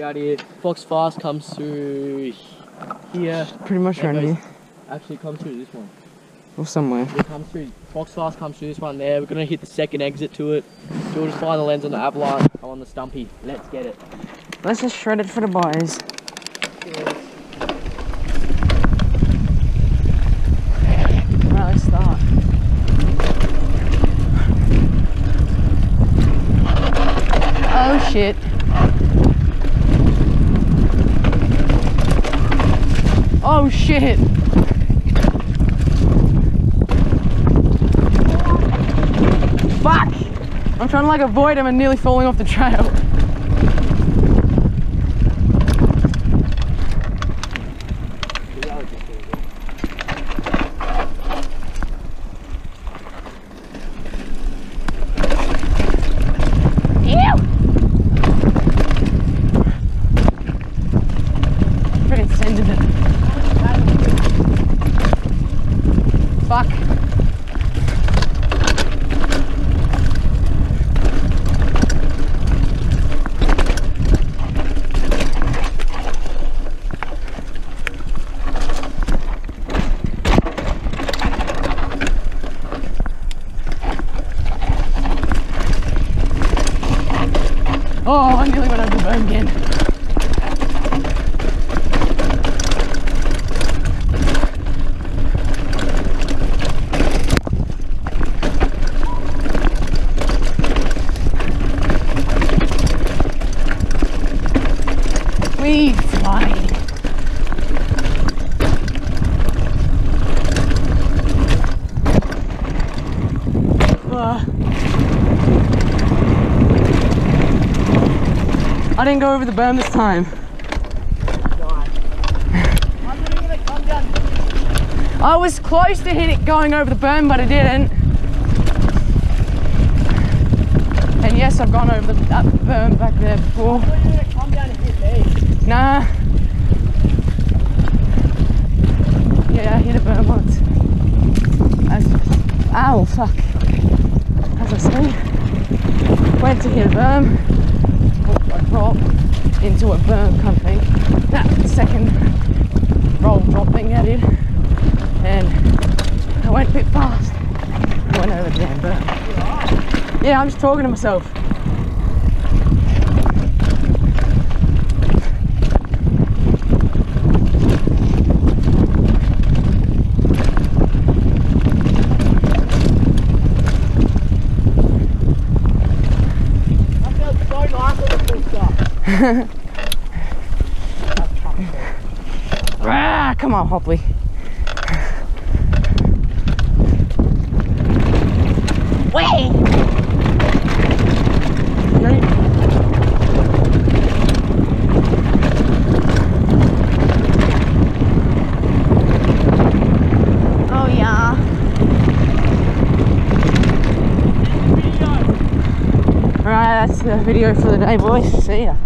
We're out here. Fox Fast comes through here. Pretty much around here. Actually, it comes through this one. Or somewhere. It comes through. Fox Fast comes through this one there. We're gonna hit the second exit to it. We'll just flying the lens on the Avalon. I'm on the Stumpy. Let's get it. Let's just shred it for the boys. Let's start. Oh shit. Oh shit. Fuck! I'm trying to like avoid him and nearly falling off the trail. Ew! Freaking sending it. Fuck. Oh, I nearly went over the berm again. Ah. I didn't go over the berm this time. I was close to hit it going over the berm, but I didn't. And yes, I've gone over the, that berm back there before. Nah. Yeah, I hit a berm once. As, ow, fuck. As I say, went to hit a berm, a drop into a berm kind of thing. That second roll drop thing I did, and I went a bit fast. Went over the damn berm. Yeah, I'm just talking to myself. I felt so nice on the full stuff. Ah, come on, Hopley. Wait. Oh yeah. Alright, that's the video for the day, boys. See ya.